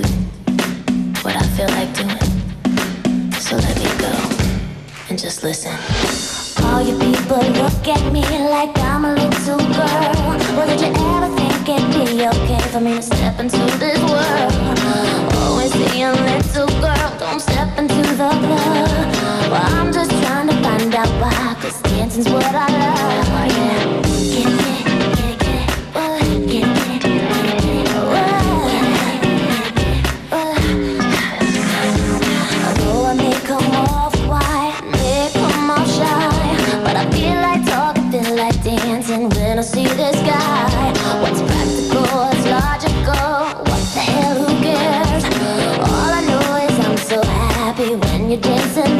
feel like doing. So let me go and just listen. All you people look at me like I'm a little girl. Well, did you ever think it'd be okay for me to step into this world? Always being little girl, don't step into the club. Well, I'm just trying to find out why, cause dancing's what I see this guy. What's practical? What's logical? What the hell? Who cares? All I know is I'm so happy when you're dancing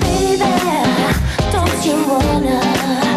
Baby, don't you wanna